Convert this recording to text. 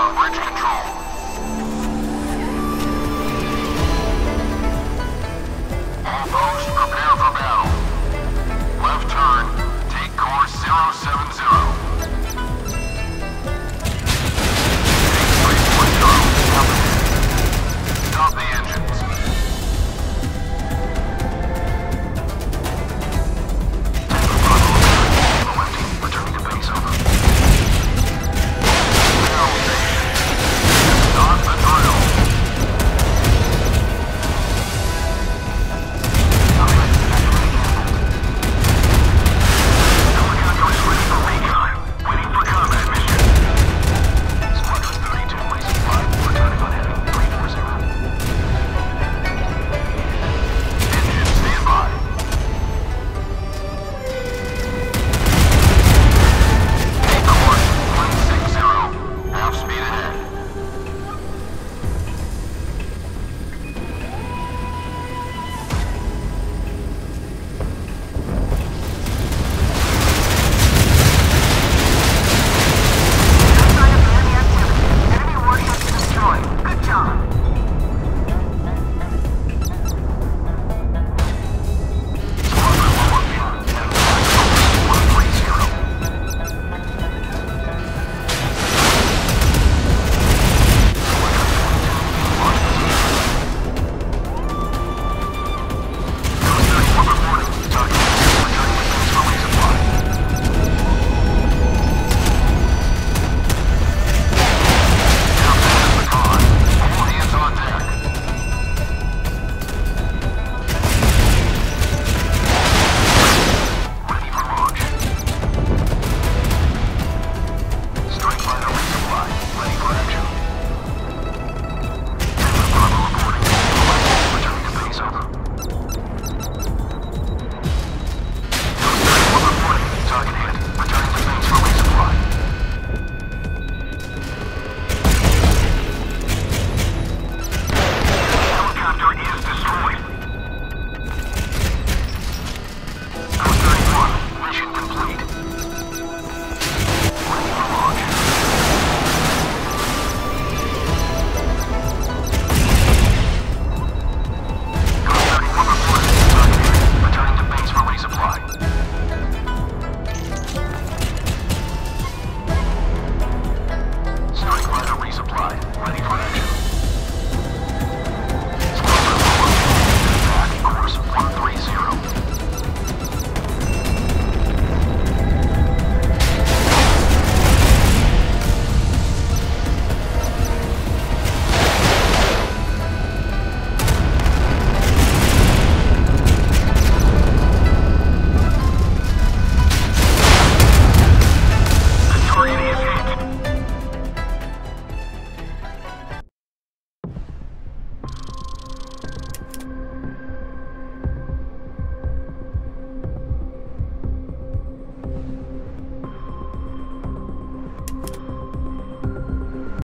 on bridge control.